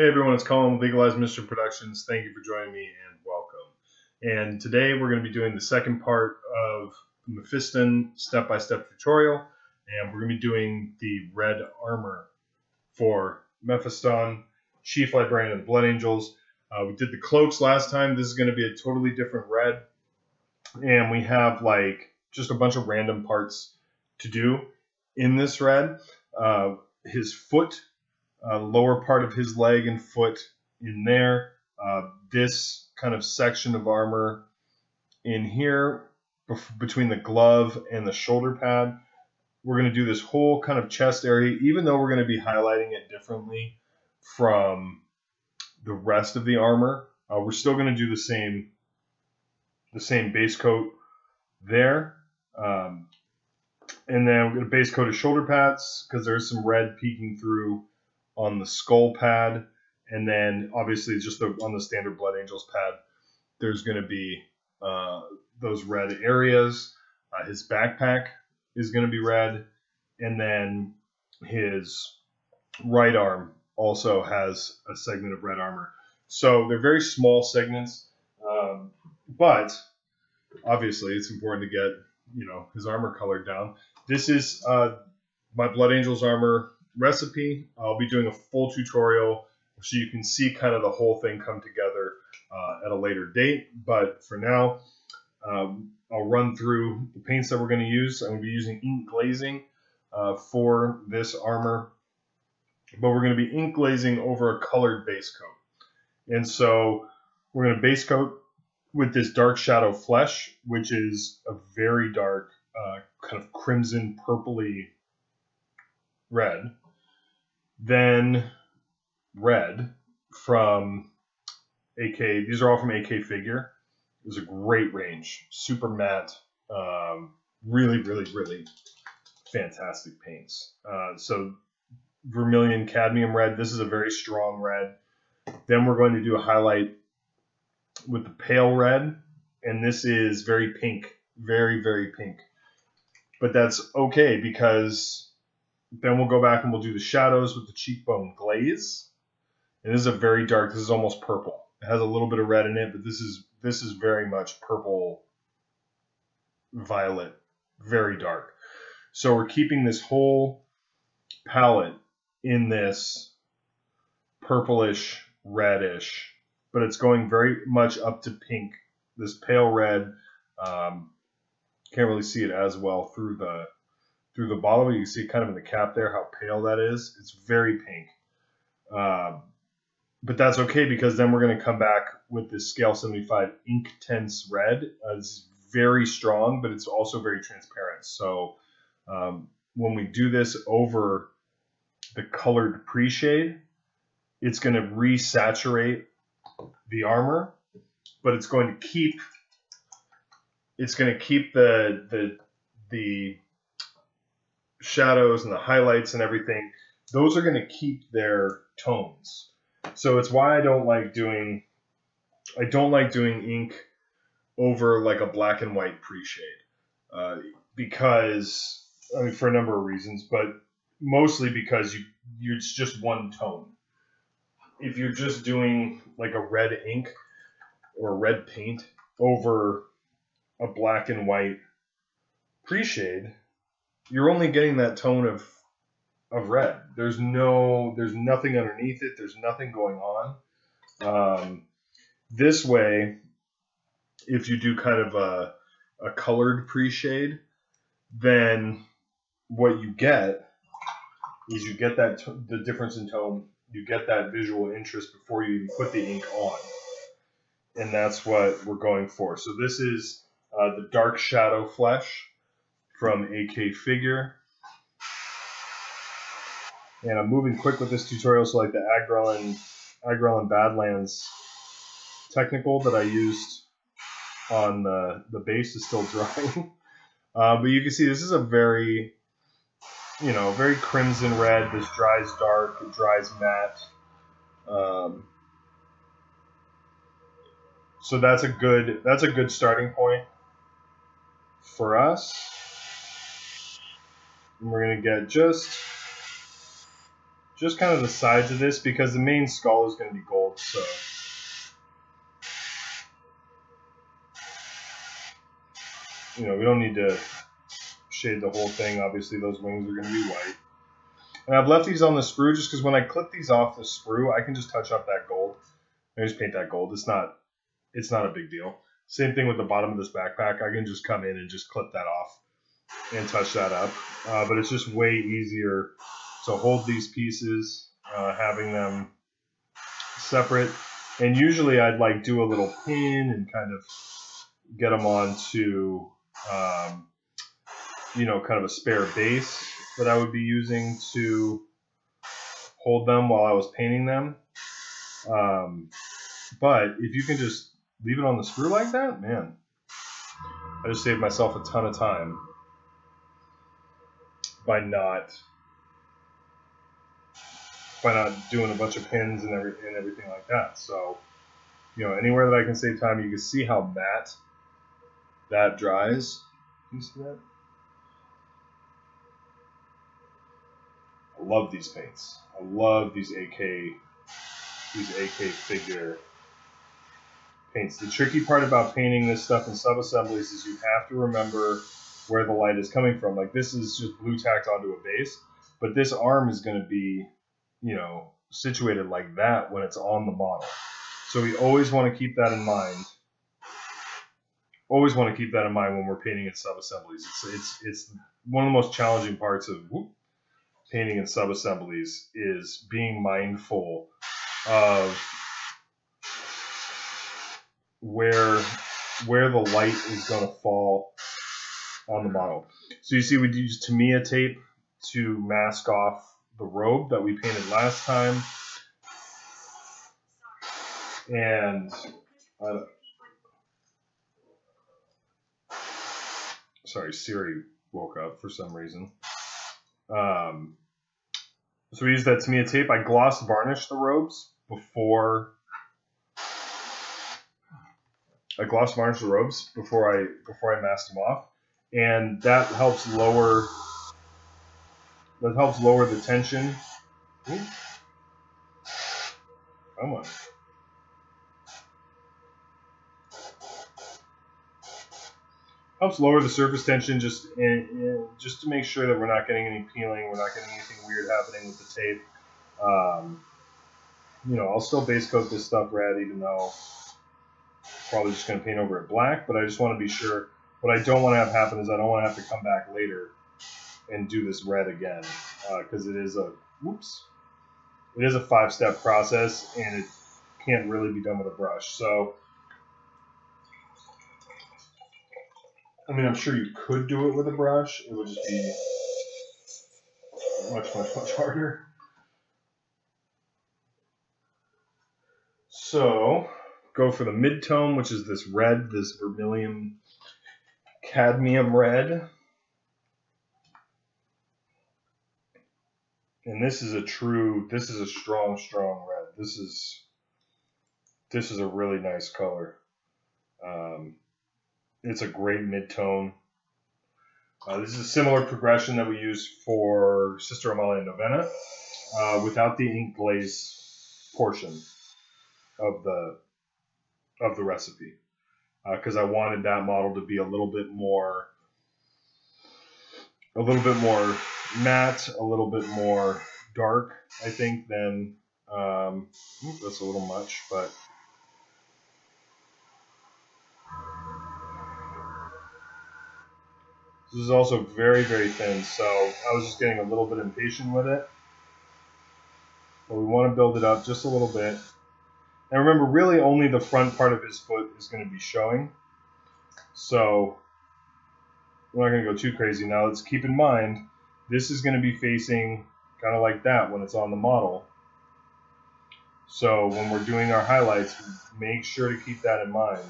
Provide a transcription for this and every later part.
Hey everyone, it's Colin with Legalized Mischief Productions. Thank you for joining me and welcome. And today we're going to be doing the second part of the Mephiston step-by-step tutorial, and we're going to be doing the red armor for Mephiston, Chief Librarian of the Blood Angels. Uh, we did the cloaks last time. This is going to be a totally different red, and we have like just a bunch of random parts to do in this red. Uh, his foot uh, lower part of his leg and foot in there. Uh, this kind of section of armor in here between the glove and the shoulder pad. We're going to do this whole kind of chest area, even though we're going to be highlighting it differently from the rest of the armor. Uh, we're still going to do the same, the same base coat there. Um, and then we're going to base coat his shoulder pads because there's some red peeking through on the skull pad, and then obviously just the, on the standard Blood Angels pad, there's going to be uh, those red areas. Uh, his backpack is going to be red, and then his right arm also has a segment of red armor. So they're very small segments, um, but obviously it's important to get you know his armor colored down. This is uh, my Blood Angels armor recipe. I'll be doing a full tutorial so you can see kind of the whole thing come together uh, at a later date. But for now, um, I'll run through the paints that we're going to use. I'm going to be using ink glazing uh, for this armor, but we're going to be ink glazing over a colored base coat. And so we're going to base coat with this dark shadow flesh, which is a very dark uh, kind of crimson purpley red. Then red from AK. These are all from AK Figure. It was a great range, super matte, um, really, really, really fantastic paints. Uh, so vermilion cadmium red. This is a very strong red. Then we're going to do a highlight with the pale red, and this is very pink, very, very pink. But that's okay because then we'll go back and we'll do the shadows with the cheekbone glaze. And this is a very dark. This is almost purple. It has a little bit of red in it, but this is this is very much purple, violet, very dark. So we're keeping this whole palette in this purplish reddish, but it's going very much up to pink. This pale red. Um, can't really see it as well through the through the bottle. You can see kind of in the cap there how pale that is. It's very pink. Um, but that's okay because then we're going to come back with this Scale 75 Inktense Red. Uh, it's very strong, but it's also very transparent. So um, when we do this over the colored pre-shade, it's going to resaturate the armor, but it's going to keep it's going to keep the the the shadows and the highlights and everything, those are going to keep their tones. So it's why I don't like doing I don't like doing ink over like a black and white pre-shade uh, because I mean for a number of reasons, but mostly because you, you it's just one tone. If you're just doing like a red ink or red paint over a black and white pre-shade, you're only getting that tone of of red. There's no, there's nothing underneath it. There's nothing going on. Um, this way, if you do kind of a, a colored pre-shade, then what you get is you get that the difference in tone. You get that visual interest before you even put the ink on, and that's what we're going for. So this is uh, the dark shadow flesh from AK Figure. And I'm moving quick with this tutorial, so like the Agrellan, Agrellan Badlands technical that I used on the, the base is still drying. Uh, but you can see this is a very, you know, very crimson red. This dries dark, it dries matte. Um, so that's a good that's a good starting point for us. And we're going to get just, just kind of the sides of this because the main skull is going to be gold. So. You know, we don't need to shade the whole thing. Obviously, those wings are going to be white. And I've left these on the sprue just because when I clip these off the sprue, I can just touch up that gold. I just paint that gold. It's not, it's not a big deal. Same thing with the bottom of this backpack. I can just come in and just clip that off and touch that up. Uh, but it's just way easier to hold these pieces, uh, having them separate. And usually I'd like do a little pin and kind of get them onto, um, you know, kind of a spare base that I would be using to hold them while I was painting them. Um, but if you can just leave it on the sprue like that, man, I just saved myself a ton of time by not by not doing a bunch of pins and every and everything like that. So, you know, anywhere that I can save time, you can see how matte that dries. Can you see that? I love these paints. I love these AK these AK figure paints. The tricky part about painting this stuff in sub-assemblies is you have to remember where the light is coming from. Like this is just blue tacked onto a base, but this arm is going to be, you know, situated like that when it's on the model. So we always want to keep that in mind. Always want to keep that in mind when we're painting in sub-assemblies. It's it's it's one of the most challenging parts of whoop, painting in sub-assemblies is being mindful of where where the light is going to fall on the model. So you see we used Tamiya tape to mask off the robe that we painted last time. And uh, sorry, Siri woke up for some reason. Um, so we used that Tamiya tape. I gloss varnished the robes before I gloss varnish the robes before I before I mask them off, and that helps lower that helps lower the tension. Ooh. Come on. Helps lower the surface tension just in, in, just to make sure that we're not getting any peeling, we're not getting anything weird happening with the tape. Um, you know, I'll still base coat this stuff red, even though probably just going to paint over it black, but I just want to be sure. What I don't want to have happen is I don't want to have to come back later and do this red again because uh, it is a whoops, it is a five-step process and it can't really be done with a brush. So, I mean, I'm sure you could do it with a brush. It would just be much, much, much harder. So, go for the mid-tone, which is this red, this vermilion cadmium red. And this is a true, this is a strong, strong red. This is, this is a really nice color. Um, it's a great mid-tone. Uh, this is a similar progression that we use for Sister Amalia Novena uh, without the ink glaze portion of the of the recipe because uh, I wanted that model to be a little bit more a little bit more matte, a little bit more dark, I think, than um, that's a little much, but this is also very, very thin, so I was just getting a little bit impatient with it. But we want to build it up just a little bit. And remember, really only the front part of his foot is going to be showing. So we're not going to go too crazy now. Let's keep in mind, this is going to be facing kind of like that when it's on the model. So when we're doing our highlights, make sure to keep that in mind.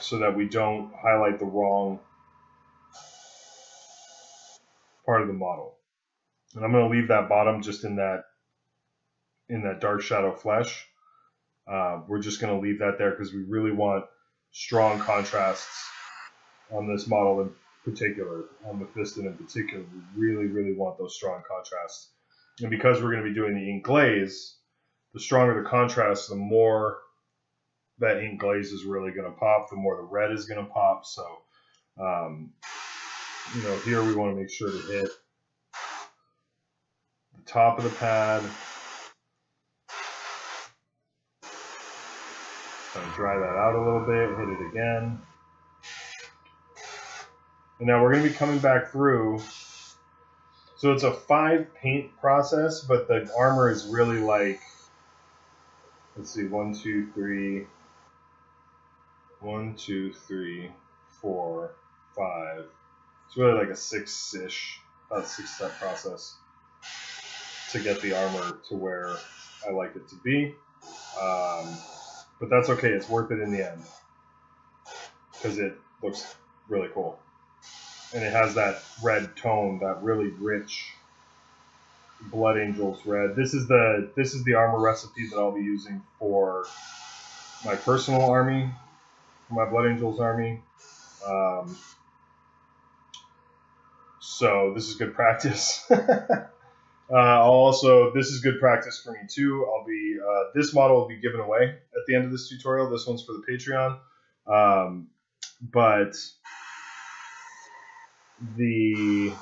So that we don't highlight the wrong part of the model. And I'm going to leave that bottom just in that in that dark shadow flesh. Uh, we're just going to leave that there because we really want strong contrasts on this model. in particular, on Mephiston in particular, we really, really want those strong contrasts. And because we're going to be doing the ink glaze, the stronger the contrast, the more that ink glaze is really going to pop, the more the red is going to pop. So, um, you know, here we want to make sure to hit the top of the pad. Kind of dry that out a little bit, hit it again. And now we're going to be coming back through. So it's a five paint process, but the armor is really like, let's see, one, two, three, one, two, three, four, five. It's really like a six-ish, about six-step process to get the armor to where I like it to be. Um, but that's okay. It's worth it in the end because it looks really cool and it has that red tone, that really rich Blood Angels red. This is the this is the armor recipe that I'll be using for my personal army, my Blood Angels army. Um, so this is good practice. uh, also, this is good practice for me too. I'll be uh, this model will be given away at the end of this tutorial. This one's for the Patreon, um, but the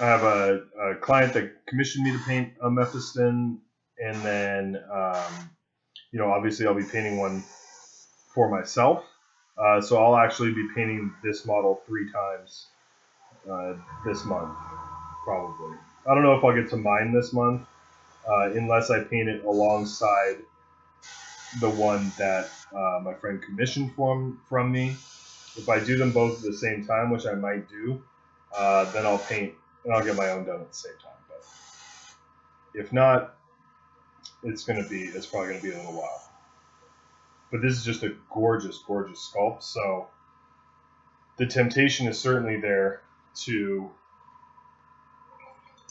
I have a, a, client that commissioned me to paint a Mephiston, and then um, you know obviously I'll be painting one for myself. Uh, so I'll actually be painting this model three times uh, this month, probably. I don't know if I'll get to mine this month, uh, unless I paint it alongside the one that uh, my friend commissioned from from me. If I do them both at the same time, which I might do, uh, then I'll paint and I'll get my own done at the same time. But if not, it's gonna be it's probably gonna be a little while. But this is just a gorgeous, gorgeous sculpt. So the temptation is certainly there to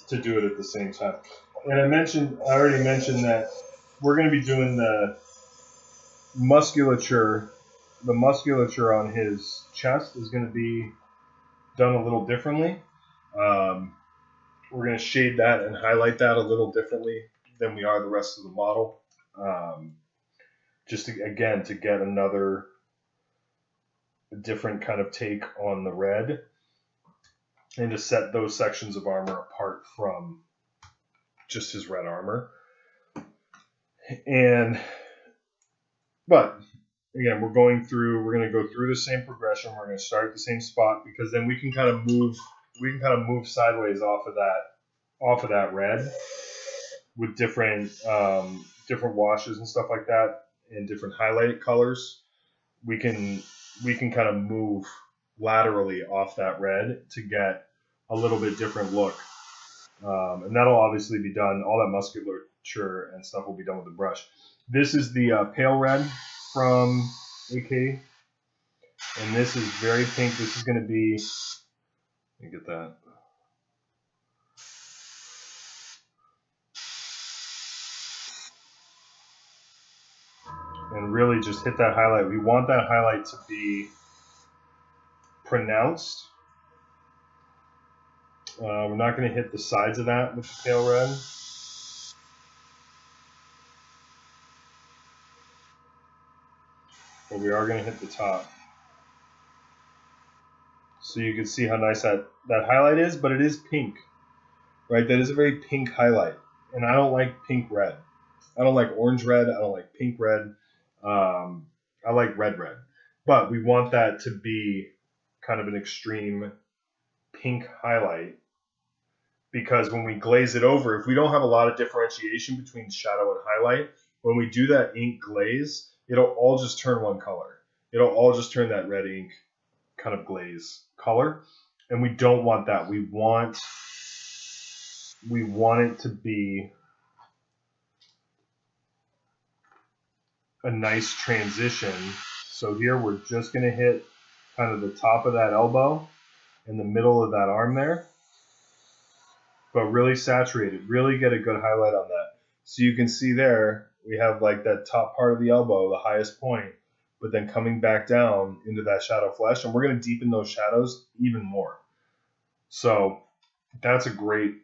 to do it at the same time. And I mentioned I already mentioned that we're going to be doing the musculature the musculature on his chest is going to be done a little differently. Um, we're going to shade that and highlight that a little differently than we are the rest of the model. Um, just to, again to get another different kind of take on the red and to set those sections of armor apart from just his red armor. And but again, we're going through, we're going to go through the same progression. We're going to start at the same spot because then we can kind of move, we can kind of move sideways off of that, off of that red with different, um, different washes and stuff like that and different highlight colors. We can, we can kind of move laterally off that red to get a little bit different look. Um, and that'll obviously be done, all that musculature and stuff will be done with the brush. This is the uh, pale red from AK. And this is very pink. This is going to be, let me get that. And really just hit that highlight. We want that highlight to be pronounced. Uh, we're not going to hit the sides of that with the pale red. but we are going to hit the top. So you can see how nice that, that highlight is, but it is pink, right? That is a very pink highlight. And I don't like pink red. I don't like orange red. I don't like pink red. Um, I like red red. But we want that to be kind of an extreme pink highlight because when we glaze it over, if we don't have a lot of differentiation between shadow and highlight, when we do that ink glaze, it'll all just turn one color. It'll all just turn that red ink kind of glaze color. And we don't want that. We want we want it to be a nice transition. So here we're just going to hit kind of the top of that elbow and the middle of that arm there. But really saturated, really get a good highlight on that. So you can see there, we have like that top part of the elbow, the highest point, but then coming back down into that shadow flesh, and we're going to deepen those shadows even more. So that's a great.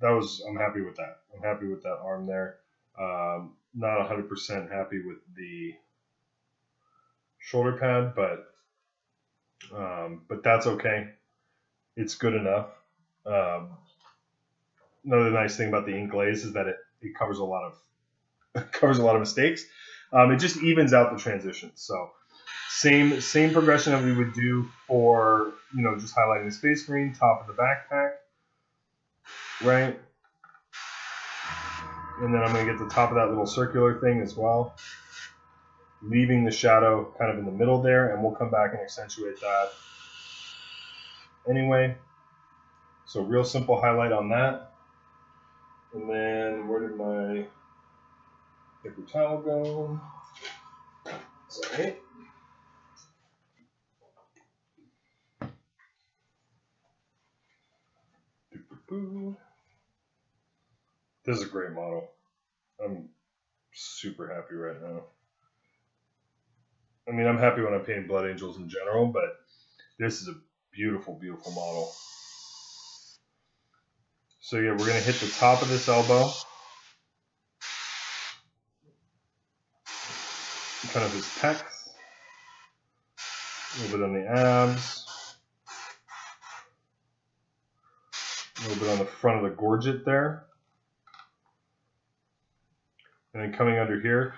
That was I'm happy with that. I'm happy with that arm there. Um, not 100% happy with the shoulder pad, but um, but that's okay. It's good enough. Um, another nice thing about the ink glaze is that it, it covers a lot of covers a lot of mistakes. Um, it just evens out the transitions. So same same progression that we would do for you know just highlighting the space marine, top of the backpack, right? And then I'm going to get the top of that little circular thing as well, leaving the shadow kind of in the middle there, and we'll come back and accentuate that anyway. So real simple highlight on that. And then where did my paper towel go? Sorry. This is a great model. I'm super happy right now. I mean, I'm happy when I paint Blood Angels in general, but this is a beautiful, beautiful model. So yeah, we're going to hit the top of this elbow. Kind of his pecs. A little bit on the abs. A little bit on the front of the gorget there. And then coming under here,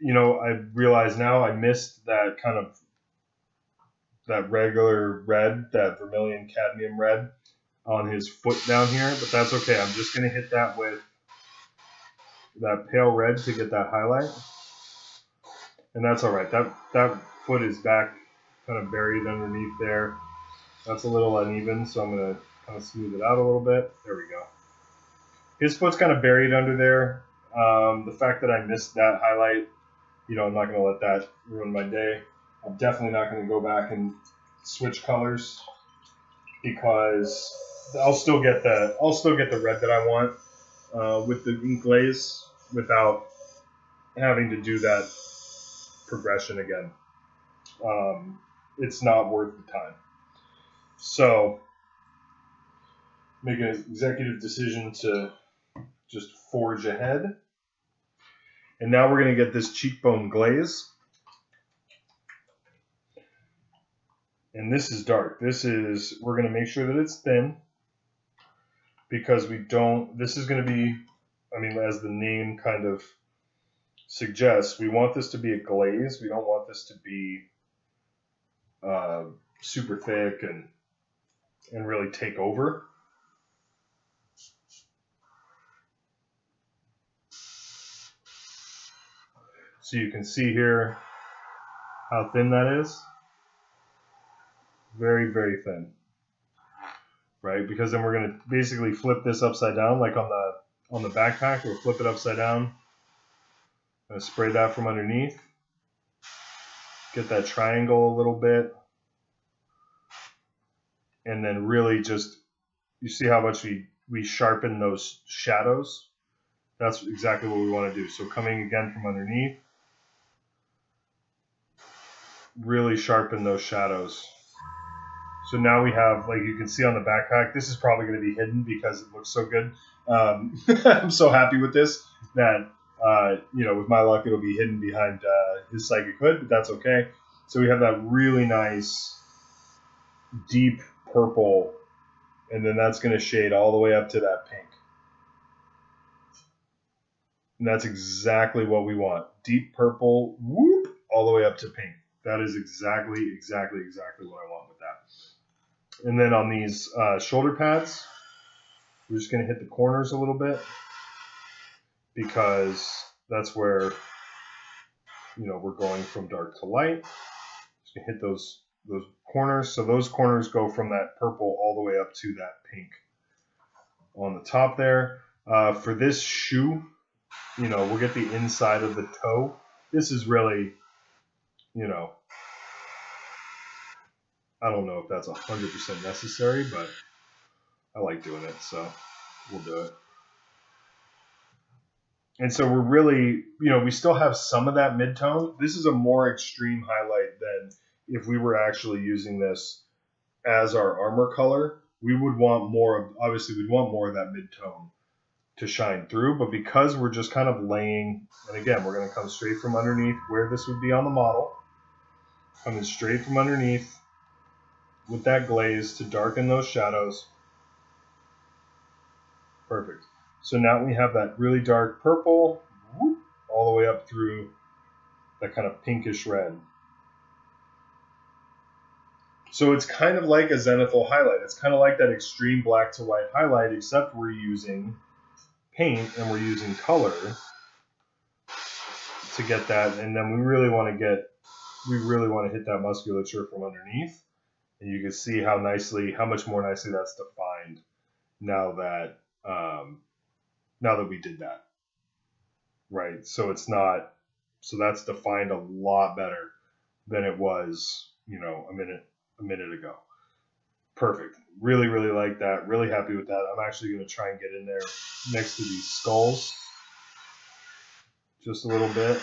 you know, I realize now I missed that kind of that regular red, that vermilion cadmium red on his foot down here, but that's okay. I'm just going to hit that with that pale red to get that highlight. And that's all right. That, that foot is back kind of buried underneath there. That's a little uneven, so I'm to kind of smooth it out a little bit. There we go. His foot's kind of buried under there. Um, the fact that I missed that highlight, you know, I'm not going to let that ruin my day. I'm definitely not going to go back and switch colors because I'll still get the I'll still get the red that I want uh, with the ink glaze without having to do that progression again. Um, it's not worth the time. So make an executive decision to just forge ahead. And now we're going to get this cheekbone glaze. And this is dark. This is, we're going to make sure that it's thin because we don't, this is going to be, I mean, as the name kind of suggests, we want this to be a glaze. We don't want this to be uh, super thick and, and really take over. So you can see here how thin that is. Very, very thin. Right? Because then we're going to basically flip this upside down like on the on the backpack. We'll flip it upside down. Gonna spray that from underneath. Get that triangle a little bit. And then really just, you see how much we, we sharpen those shadows? That's exactly what we want to do. So coming again from underneath, really sharpen those shadows. So now we have, like you can see on the backpack, this is probably going to be hidden because it looks so good. Um, I'm so happy with this that, uh, you know, with my luck, it'll be hidden behind uh, his psychic hood, but that's okay. So we have that really nice deep purple, and then that's going to shade all the way up to that pink. And that's exactly what we want. Deep purple, whoop, all the way up to pink. That is exactly, exactly, exactly what I want with that. And then on these uh, shoulder pads, we're just going to hit the corners a little bit because that's where, you know, we're going from dark to light. Just going to hit those, those corners. So those corners go from that purple all the way up to that pink on the top there. Uh, for this shoe, you know, we'll get the inside of the toe. This is really you know, I don't know if that's 100% necessary, but I like doing it, so we'll do it. and so we're really, you know, we still have some of that midtone. This is a more extreme highlight than if we were actually using this as our armor color. We would want more of, obviously, we'd want more of that midtone to shine through. But because we're just kind of laying, and again, we're going to come straight from underneath where this would be on the model, coming straight from underneath with that glaze to darken those shadows. Perfect. So now we have that really dark purple whoop, all the way up through that kind of pinkish red. So it's kind of like a zenithal highlight. It's kind of like that extreme black to white highlight, except we're using paint and we're using color to get that. And then we really want to get, we really want to hit that musculature from underneath. And you can see how nicely, how much more nicely that's defined now that um, now that we did that. Right. So it's not, so that's defined a lot better than it was, you know, a minute, a minute ago. Perfect. Really, really like that. Really happy with that. I'm actually going to try and get in there next to these skulls just a little bit.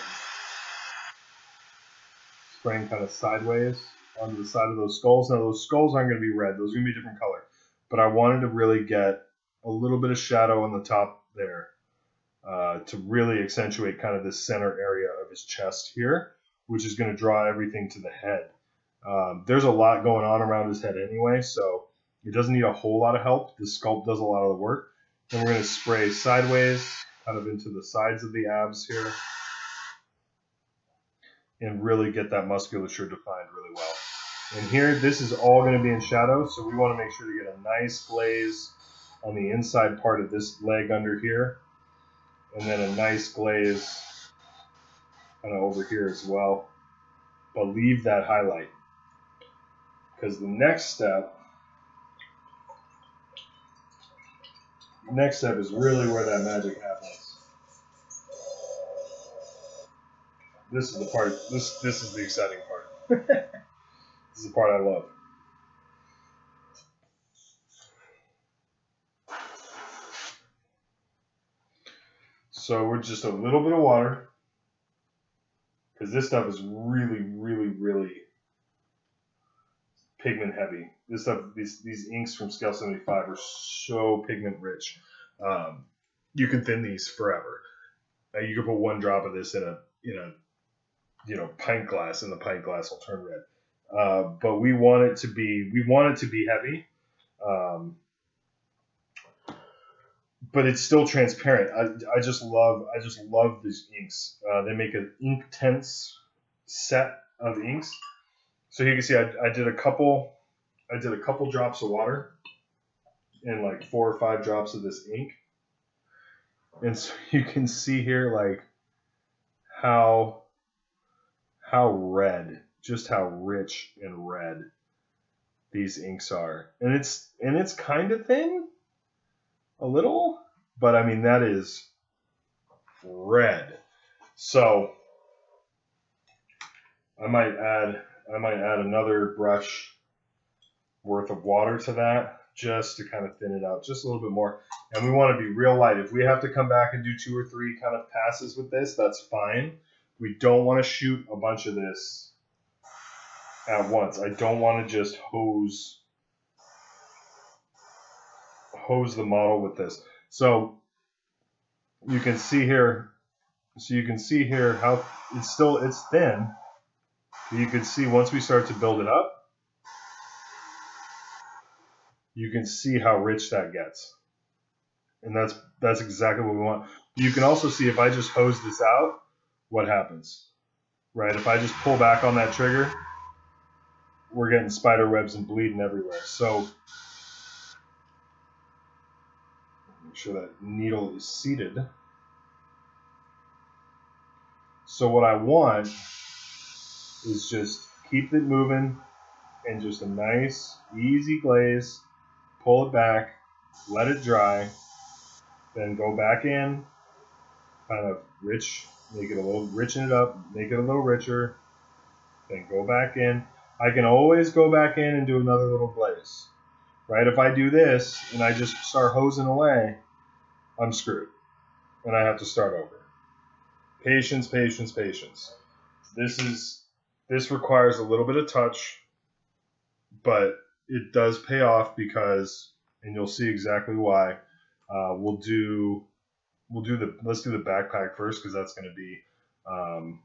Spraying kind of sideways onto the side of those skulls. Now those skulls aren't going to be red. Those are going to be a different color. But I wanted to really get a little bit of shadow on the top there uh, to really accentuate kind of this center area of his chest here, which is going to draw everything to the head. Um, there's a lot going on around his head anyway, so it doesn't need a whole lot of help. The sculpt does a lot of the work. Then we're going to spray sideways, kind of into the sides of the abs here, and really get that musculature defined really well. And here, this is all going to be in shadow, so we want to make sure to get a nice glaze on the inside part of this leg under here. And then a nice glaze kind of over here as well. But leave that highlight. Because the next step, next step is really where that magic happens. This is the part, this, this is the exciting part. this is the part I love. So we're just a little bit of water because this stuff is really, really, really pigment heavy. This stuff, these these inks from Scale 75 are so pigment rich. Um, you can thin these forever. Now you can put one drop of this in a in a you know pint glass, and the pint glass will turn red. Uh, but we want it to be we want it to be heavy. Um, but it's still transparent. I, I just love I just love these inks. Uh, they make an Inktense set of inks. So you can see I, I did a couple I did a couple drops of water and like four or five drops of this ink. And so you can see here like how how red, just how rich and red these inks are. And it's and it's kind of thin a little, but I mean that is red. So I might add I might add another brush worth of water to that just to kind of thin it out just a little bit more. And we want to be real light. If we have to come back and do two or three kind of passes with this, that's fine. We don't want to shoot a bunch of this at once. I don't want to just hose hose the model with this. So you can see here, so you can see here how it's still, it's thin. You can see once we start to build it up, you can see how rich that gets. And that's that's exactly what we want. You can also see if I just hose this out, what happens. Right? If I just pull back on that trigger, we're getting spider webs and bleeding everywhere. So Make sure that needle is seated. So what I want is just keep it moving and just a nice, easy glaze. Pull it back, let it dry, then go back in, kind of rich, make it a little, richen it up, make it a little richer, then go back in. I can always go back in and do another little glaze, right? If I do this and I just start hosing away, I'm screwed and I have to start over. patience, patience, patience. This is this requires a little bit of touch, but it does pay off because, and you'll see exactly why. Uh, we'll do we'll do the let's do the backpack first because that's going to be um,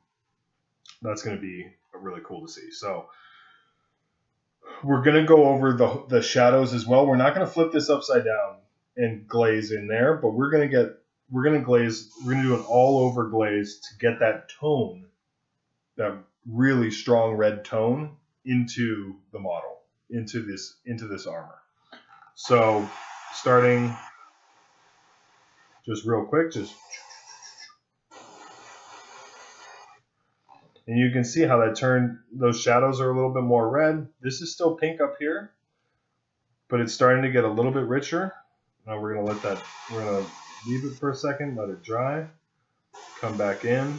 that's going to be really cool to see. So we're going to go over the the shadows as well. We're not going to flip this upside down and glaze in there, but we're going to get we're going to glaze we're going to do an all over glaze to get that tone that really strong red tone into the model into this into this armor. So starting just real quick, just and you can see how that turned those shadows are a little bit more red. This is still pink up here, but it's starting to get a little bit richer. Now we're gonna let that we're gonna leave it for a second, let it dry, come back in.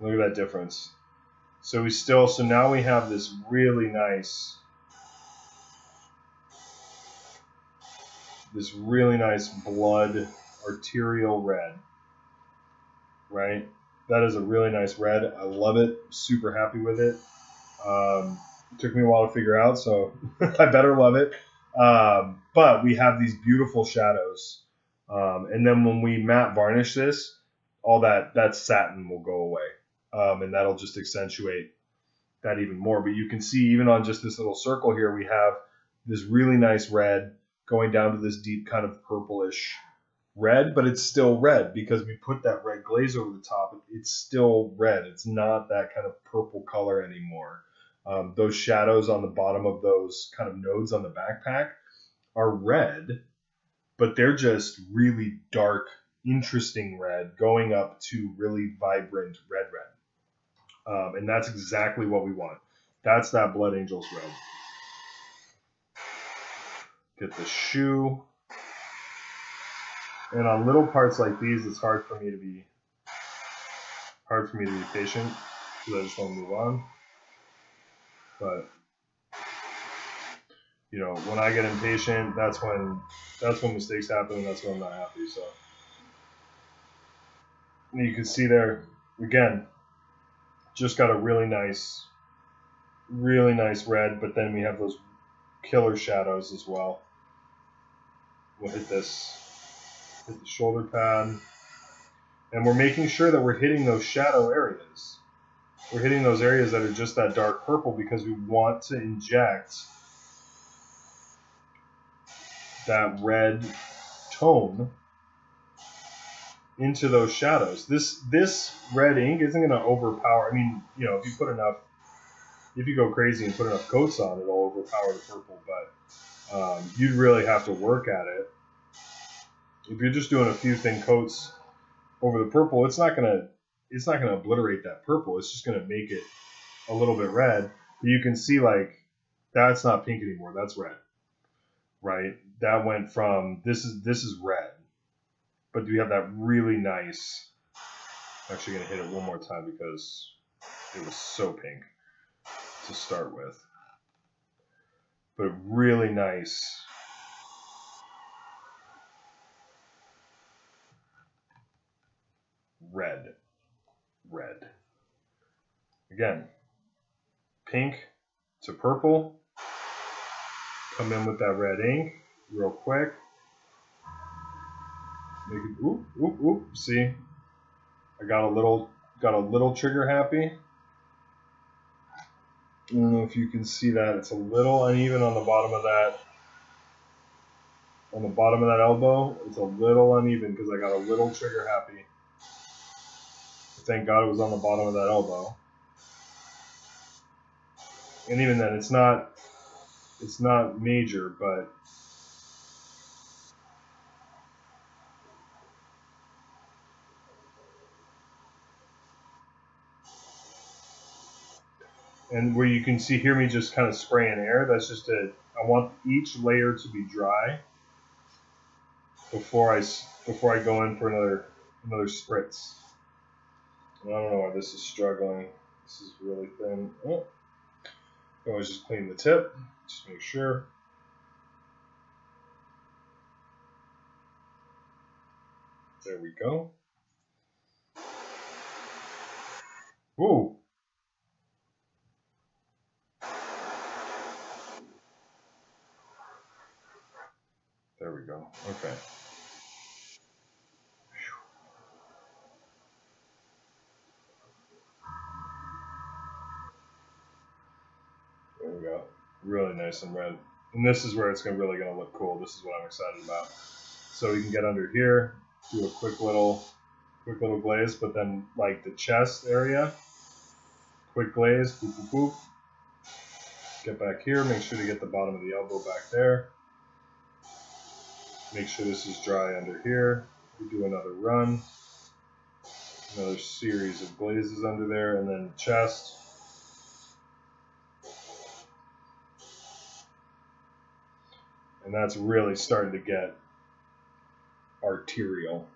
Look at that difference. So we still, so now we have this really nice, this really nice blood arterial red, right? That is a really nice red. I love it. Super happy with it. Um, it took me a while to figure out, so I better love it. Um, but we have these beautiful shadows. Um, and then when we matte varnish this, all that, that satin will go away um, and that'll just accentuate that even more. But you can see even on just this little circle here, we have this really nice red going down to this deep kind of purplish red, but it's still red because we put that red glaze over the top. It's still red. It's not that kind of purple color anymore. Um, those shadows on the bottom of those kind of nodes on the backpack are red, but they're just really dark, interesting red going up to really vibrant red red. Um, and that's exactly what we want. That's that Blood Angels red. Get the shoe. And on little parts like these, it's hard for me to be hard for me to be patient because I just want to move on. But you know, when I get impatient, that's when that's when mistakes happen, that's when I'm not happy. So and you can see there again, just got a really nice, really nice red, but then we have those killer shadows as well. We'll hit this, hit the shoulder pad, and we're making sure that we're hitting those shadow areas. We're hitting those areas that are just that dark purple because we want to inject that red tone into those shadows. This this red ink isn't going to overpower. I mean, you know, if you put enough, if you go crazy and put enough coats on, it'll overpower the purple. But um, you'd really have to work at it. If you're just doing a few thin coats over the purple, it's not gonna it's not gonna obliterate that purple. It's just gonna make it a little bit red. But you can see like that's not pink anymore. That's red, right? That went from this is this is red but we have that really nice. I'm actually going to hit it one more time because it was so pink to start with. But really nice. Red. Red. Again, pink to purple. Come in with that red ink real quick. Make it oop oop oop. See, I got a little got a little trigger happy. I don't know if you can see that. It's a little uneven on the bottom of that. On the bottom of that elbow, it's a little uneven because I got a little trigger happy. Thank God it was on the bottom of that elbow. And even then, it's not it's not major, but and where you can see hear me just kind of spraying air. That's just a I want each layer to be dry before I before I go in for another another spritz. I don't know why this is struggling. This is really thin. Oh. Always just clean the tip. Just make sure. There we go. Ooh. There we go. Okay. There we go. Really nice and red. And this is where it's gonna, really going to look cool. This is what I'm excited about. So we can get under here, do a quick little, quick little glaze, but then like the chest area, quick glaze, boop, boop, boop. Get back here, make sure to get the bottom of the elbow back there. Make sure this is dry under here. We do another run. Another series of glazes under there, and then chest. And that's really starting to get arterial.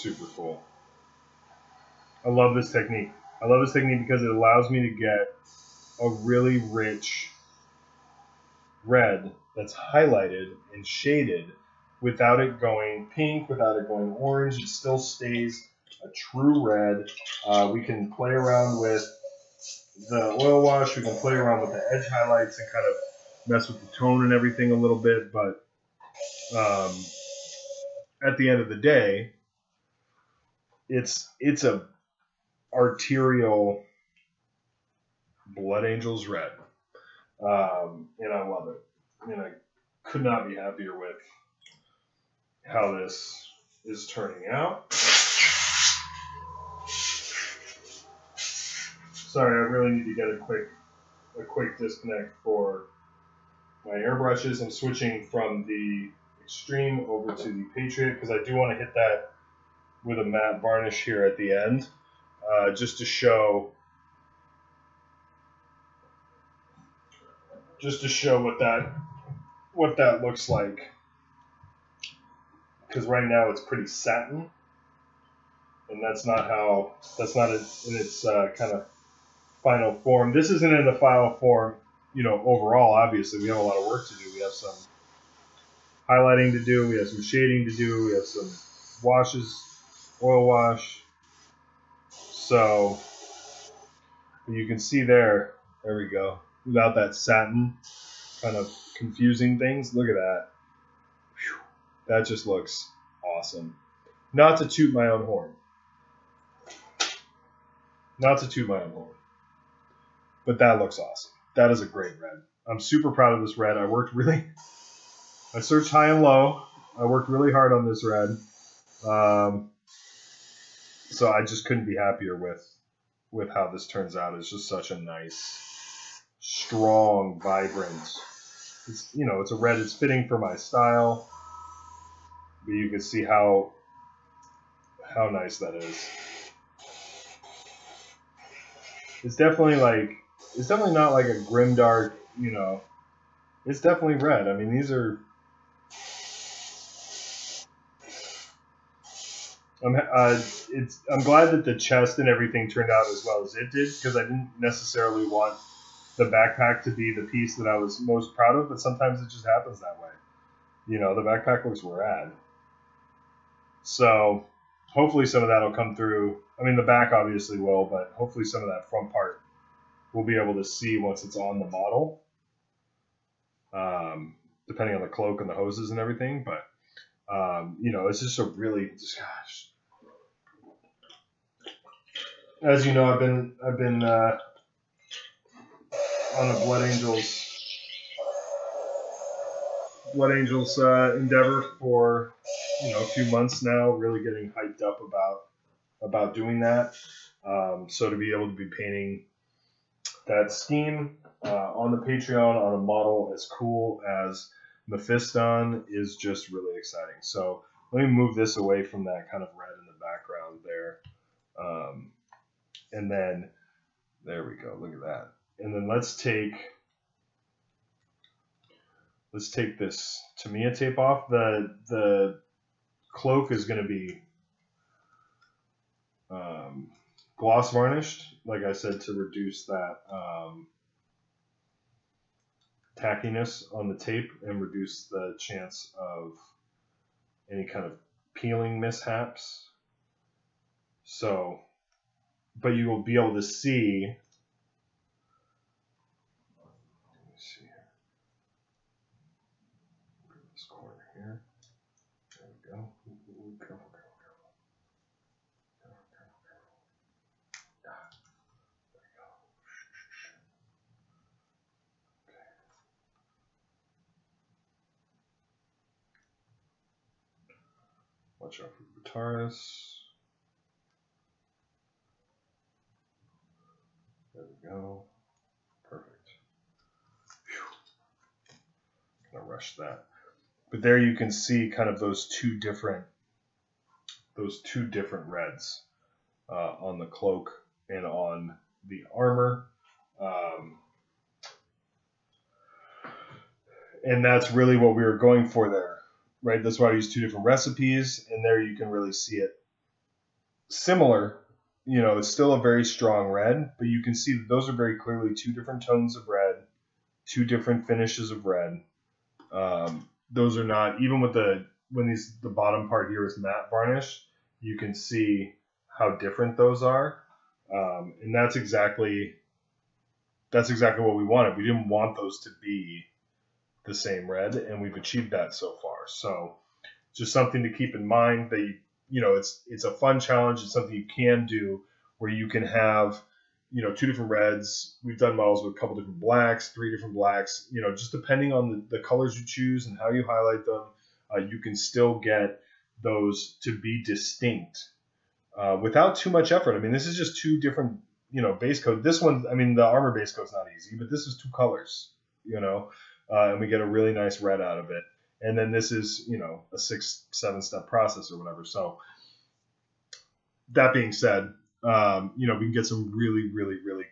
super cool. I love this technique. I love this technique because it allows me to get a really rich red that's highlighted and shaded without it going pink, without it going orange. It still stays a true red. Uh, we can play around with the oil wash. We can play around with the edge highlights and kind of mess with the tone and everything a little bit. But um, at the end of the day, it's it's a arterial blood angels red. Um, and i love it. And i could not be happier with how this is turning out. Sorry i really need to get a quick a quick disconnect for my airbrushes i'm switching from the extreme over to the patriot because i do want to hit that with a matte varnish here at the end, uh, just to show, just to show what that, what that looks like. Because right now it's pretty satin, and that's not how, that's not in its uh, kind of final form. This isn't in the final form, you know, overall, obviously, we have a lot of work to do. We have some highlighting to do, we have some shading to do, we have some washes oil wash. So you can see there, there we go, without that satin kind of confusing things. Look at that. Whew. That just looks awesome. Not to toot my own horn. Not to toot my own horn. But that looks awesome. That is a great red. I'm super proud of this red. I worked really, I searched high and low. I worked really hard on this red. Um, so I just couldn't be happier with with how this turns out. It's just such a nice, strong, vibrant. It's you know it's a red. It's fitting for my style, but you can see how how nice that is. It's definitely like it's definitely not like a grim dark. You know, it's definitely red. I mean these are I'm uh, it's I'm glad that the chest and everything turned out as well as it did because I didn't necessarily want the backpack to be the piece that I was most proud of, but sometimes it just happens that way. You know, the backpack looks rad. So hopefully some of that will come through. I mean, the back obviously will, but hopefully some of that front part we'll be able to see once it's on the model. Um, depending on the cloak and the hoses and everything, but um, you know, it's just a really, gosh, as you know, I've been I've been uh, on a Blood Angels Blood Angels uh, endeavor for you know a few months now. Really getting hyped up about about doing that. Um, so to be able to be painting that scheme uh, on the Patreon on a model as cool as Mephiston is just really exciting. So let me move this away from that kind of red in the background there. Um, and then, there we go, look at that. And then let's take, let's take this Tamiya tape off. The, the cloak is going to be um, gloss varnished, like I said, to reduce that um, tackiness on the tape and reduce the chance of any kind of peeling mishaps. So, but you will be able to see. Let me see here. This corner here. There we go. Ooh, ooh, careful, careful, careful. Careful, careful, careful. Ah, there we go. Shh, shh, shh. Okay. Watch out for the guitarists. There we go. Perfect. Gonna rush that. But there you can see kind of those two different those two different reds uh, on the cloak and on the armor. Um, and that's really what we were going for there, right? That's why I used two different recipes, and there you can really see it similar. You know, it's still a very strong red, but you can see that those are very clearly two different tones of red, two different finishes of red. Um, those are not even with the when these the bottom part here is matte varnish, you can see how different those are, um, and that's exactly that's exactly what we wanted. We didn't want those to be the same red, and we've achieved that so far. So, just something to keep in mind that you, you know it's it's a fun challenge. It's something you can do where you can have you know two different reds. We've done models with a couple different blacks, three different blacks. You know, just depending on the, the colors you choose and how you highlight them, uh, you can still get those to be distinct uh, without too much effort. I mean, this is just two different you know base coat. This one, I mean, the armor base coat's not easy, but this is two colors. You know, uh, and we get a really nice red out of it. And then this is, you know, a six, seven step process or whatever. So that being said, um, you know, we can get some really, really, really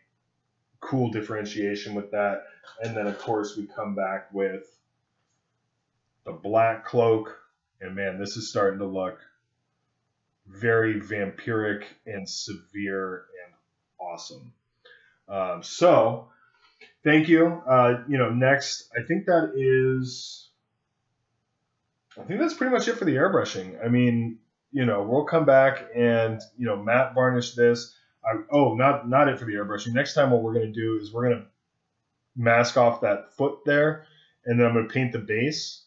cool differentiation with that. And then of course we come back with the black cloak. And man, this is starting to look very vampiric and severe and awesome. Um, so thank you. Uh, you know, next, I think that is, I think that's pretty much it for the airbrushing. I mean, you know, we'll come back and you know matte varnish this. I, oh, not not it for the airbrushing. Next time, what we're gonna do is we're gonna mask off that foot there, and then I'm gonna paint the base,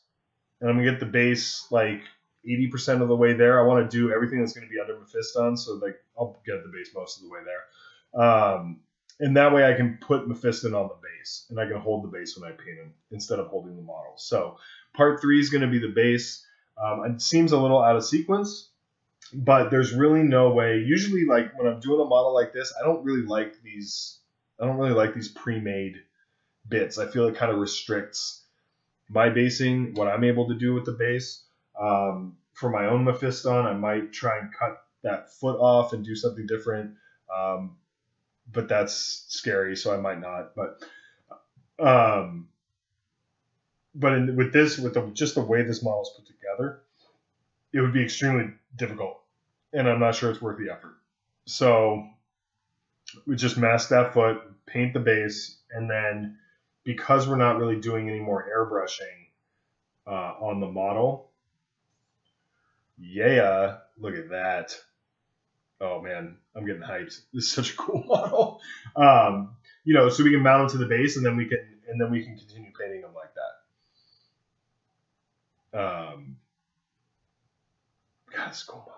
and I'm gonna get the base like 80% of the way there. I want to do everything that's gonna be under Mephiston, so like I'll get the base most of the way there. Um, and that way I can put Mephiston on the base, and I can hold the base when I paint him instead of holding the model. So part three is going to be the base. Um, it seems a little out of sequence, but there's really no way. Usually, like when I'm doing a model like this, I don't really like these. I don't really like these pre-made bits. I feel it kind of restricts my basing, what I'm able to do with the base. Um, for my own Mephiston, I might try and cut that foot off and do something different. Um, but that's scary, so I might not. But um, but in, with this, with the, just the way this model is put together, it would be extremely difficult, and I'm not sure it's worth the effort. So we just mask that foot, paint the base, and then because we're not really doing any more airbrushing uh, on the model, yeah, look at that. Oh man, I'm getting hyped. This is such a cool model. Um, you know, so we can mount them to the base, and then we can and then we can continue painting them like that. Um, God, it's cool.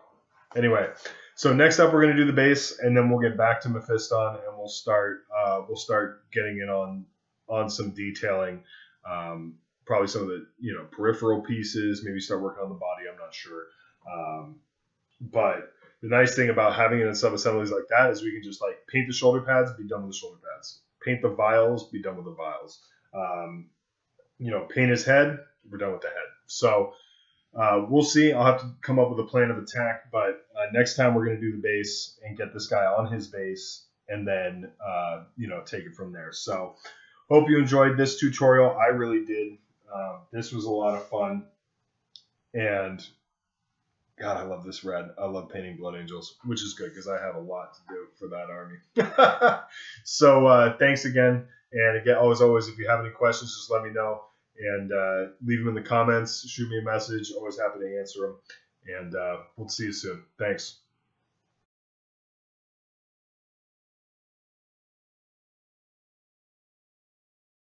Anyway, so next up we're gonna do the base, and then we'll get back to Mephiston, and we'll start uh, we'll start getting in on on some detailing. Um, probably some of the you know peripheral pieces. Maybe start working on the body. I'm not sure. Um, but the nice thing about having it in sub assemblies like that is we can just like paint the shoulder pads, be done with the shoulder pads. paint the vials, be done with the vials. Um, you know, paint his head, we're done with the head. So uh, we'll see. I'll have to come up with a plan of attack, but uh, next time we're going to do the base and get this guy on his base and then, uh, you know, take it from there. So hope you enjoyed this tutorial. I really did. Uh, this was a lot of fun. And God, I love this red. I love painting Blood Angels, which is good because I have a lot to do for that army. so uh, thanks again. And again, always, always, if you have any questions, just let me know and uh, leave them in the comments. Shoot me a message. Always happy to answer them. And uh, we'll see you soon. Thanks.